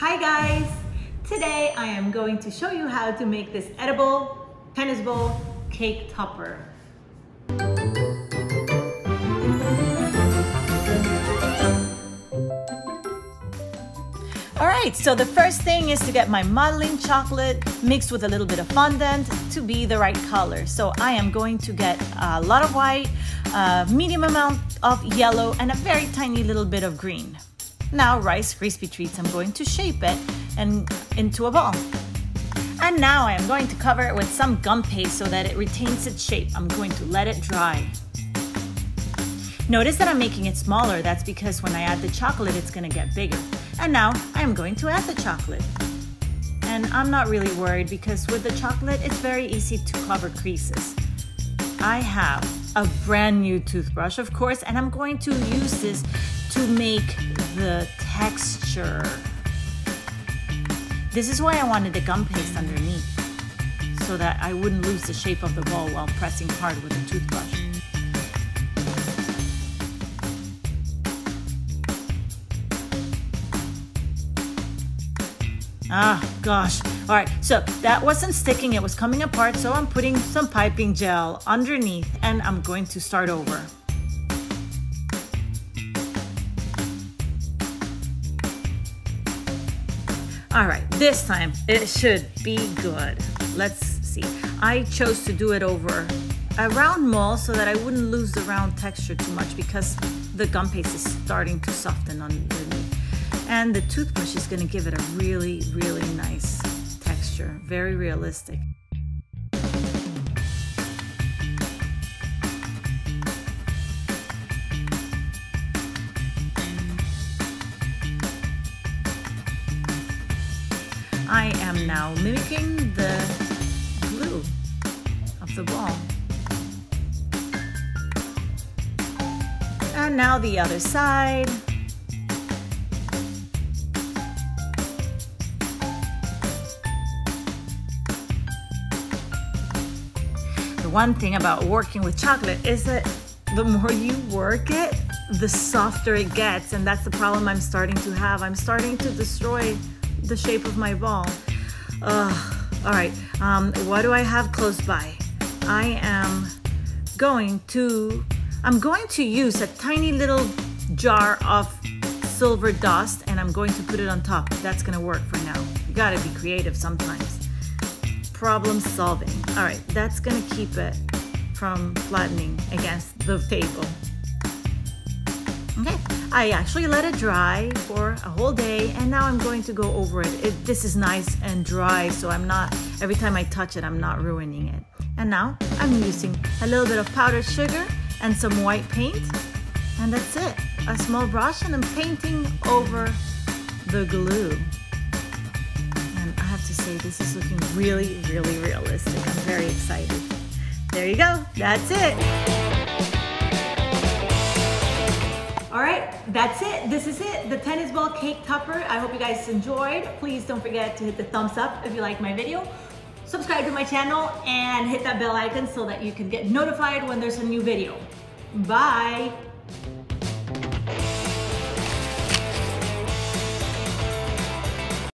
Hi guys! Today I am going to show you how to make this edible tennis ball cake topper. All right, so the first thing is to get my modeling chocolate mixed with a little bit of fondant to be the right color. So I am going to get a lot of white, a medium amount of yellow, and a very tiny little bit of green. Now Rice Krispie Treats, I'm going to shape it and into a ball. And now I am going to cover it with some gum paste so that it retains its shape. I'm going to let it dry. Notice that I'm making it smaller. That's because when I add the chocolate, it's gonna get bigger. And now I am going to add the chocolate. And I'm not really worried because with the chocolate, it's very easy to cover creases. I have a brand new toothbrush, of course, and I'm going to use this to make the texture. This is why I wanted the gum paste underneath, so that I wouldn't lose the shape of the ball while pressing hard with the toothbrush. Ah, gosh. All right, so that wasn't sticking, it was coming apart, so I'm putting some piping gel underneath and I'm going to start over. All right, this time it should be good. Let's see. I chose to do it over a round mold so that I wouldn't lose the round texture too much because the gum paste is starting to soften underneath. And the toothbrush is gonna give it a really, really nice texture, very realistic. I am now mimicking the glue of the ball. And now the other side. The one thing about working with chocolate is that the more you work it, the softer it gets. And that's the problem I'm starting to have. I'm starting to destroy the shape of my ball. Uh, all right, um, what do I have close by? I am going to, I'm going to use a tiny little jar of silver dust and I'm going to put it on top. That's gonna work for now. You gotta be creative sometimes. Problem solving. All right, that's gonna keep it from flattening against the table. Okay, Ah, I actually let it dry for a whole day and now I'm going to go over it. it. This is nice and dry so I'm not, every time I touch it, I'm not ruining it. And now I'm using a little bit of powdered sugar and some white paint and that's it. A small brush and I'm painting over the glue. And I have to say this is looking really, really realistic. I'm very excited. There you go, that's it. That's it. This is it, the tennis ball cake topper. I hope you guys enjoyed. Please don't forget to hit the thumbs up if you like my video. Subscribe to my channel and hit that bell icon so that you can get notified when there's a new video. Bye.